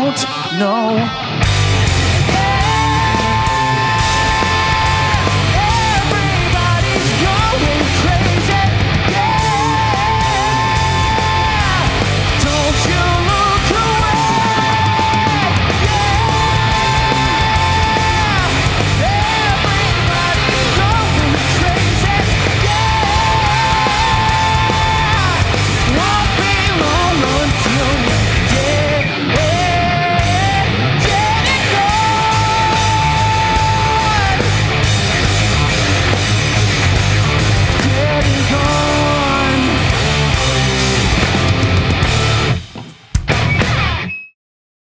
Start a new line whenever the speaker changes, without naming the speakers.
don't know.